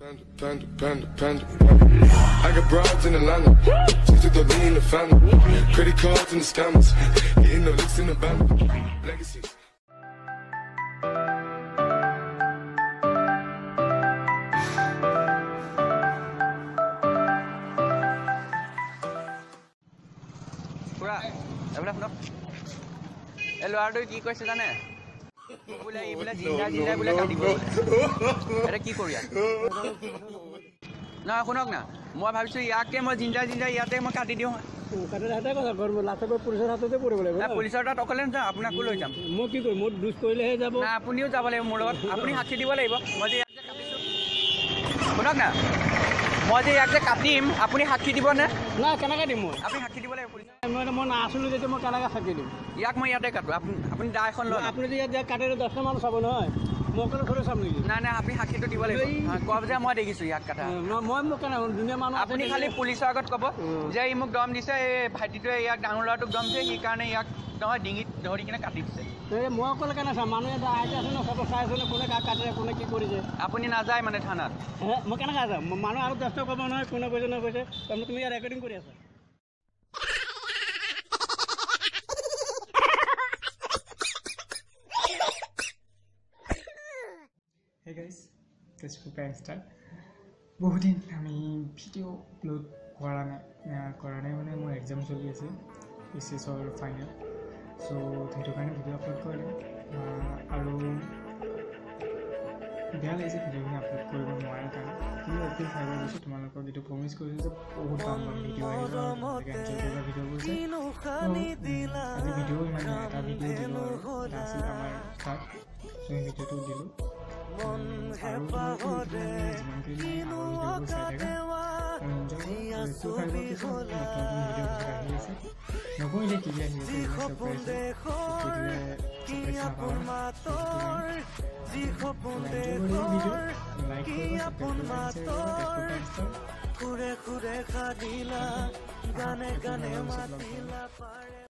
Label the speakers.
Speaker 1: Panda, panda, panda, panda, panda. I got broads in Atlanta. Just took the lean in the family. Credit cards and the scammers. Getting the licks in the band. Legacies.
Speaker 2: খুৰা এইবিলাক শুনক এই ল'ৰাটোৱে কি কৈছে জানে বোলে এইবিলাক জিন্দা জিন্দা বোলে কাটিব বোলে এতিয়া কি কৰি আছে নহয় শুনক না মই ভাবিছোঁ ইয়াকে মই জিন্দা জিন্দা ইয়াতে মই কাটি দিওঁ।
Speaker 3: কাটিলে হাতে কথা ঘৰ লাষ্টত গৈ পুলিচৰ হাততে পৰিব লাগিব
Speaker 2: নাই
Speaker 3: ন?
Speaker 2: পুলিচৰ তাত অকলে নাযাওঁ আপোনাকো লৈ যাম?
Speaker 3: মই কি কৰিম মোৰ দুখ কৰিলেহে যাব।
Speaker 2: নাই আপুনিও যাব লাগিব মোৰ লগত। আপুনি সাক্ষী দিব লাগিব। মই যে ইয়াক যে কাটিছোঁ। শুনক না। মই যে ইয়াক যে কাটিম আপুনি সাক্ষী দিবনে?
Speaker 3: নাই কেনেকৈ দিম মই?
Speaker 2: আপুনি সাক্ষী দিব লাগিব
Speaker 3: মই মই নাছিলোঁ যেতিয়া মই কেনেকৈ থাকি দিম?
Speaker 2: ইয়াক মই ইয়াতে কাটো। আপুনি আপুনি দা এখন লৈ
Speaker 3: আপুনি যে ইয়াত কাটিলে দহটা মানুহ চাব নহয়।
Speaker 2: নাই নাই আপুনি সাক্ষীটো দিব লাগিব। কওক যে মই দেখিছোঁ ইয়াক? খালি পুলিচৰ আগত ক'ব। যে ই মোক দম দিছে এই ভাইটিটোৱে ইয়াক ডাঙৰ ল'ৰাটোক দম দিছে সেইকাৰণে ইয়াক নহয় ডিঙিত ধৰি কিনে কাটি দিছে।
Speaker 3: মই অকলে কেনে চাম? মানুহে এটা আইতা আছে ন চব চাই আছে কোনে কাক কাটিলে কোনে কি কৰিছে?
Speaker 2: আপুনি নাযায় মানে থানাত।
Speaker 3: মই কেনেকৈ যাম? মানুহ আৰু দহটা ক'ব নহয় কোনে কৈছে নকৈছে তাৰমানে তুমি ইয়াত ৰেকৰ্ডিং কৰি আছা।
Speaker 4: গাইজ তেজপুৰ প্ৰাইম ষ্টাৰ বহুদিন আমি ভিডিঅ' আপলোড কৰা নাই কৰা নাই মানে মোৰ এক্সাম চলি আছে এছ এছৰ ফাইনেল চ' সেইটো কাৰণে ভিডিঅ' আপলোড কৰিলোঁ আৰু বেয়া লাগিছে ভিডিঅ'খিনি আপলোড কৰিব নোৱাৰাৰ কাৰণে। কিন্তু এপ্ৰিল ফাইভৰ পিছত তোমালোকক যিটো প্ৰমিছ কৰিছোঁ যে বহুত কাম পাম ভিডিঅ' আহিব চাই ত' আজি ভিডিঅ' ইমান এটা ভিডিঅ' দিলোঁ আছিল আমাৰ চ' সেই ভিডিঅ'টো দিলোঁ। আৰু এইটো ফাইভৰ পিছত নতুন নতুন ভিডিঅ' পিছত আহি আছে নকৰিলে কি কি আহি আছে ছাৰপ্ৰাইজ দিলে ছাৰপ্ৰাইজ নাপাবা লাইক কৰিব ছাবস্ক্ৰাইব কৰিব তেজপুৰ টাইমছ
Speaker 5: ঘুৰে ঘুৰে খাদিলা গানে গানে মাতিলা পাৰে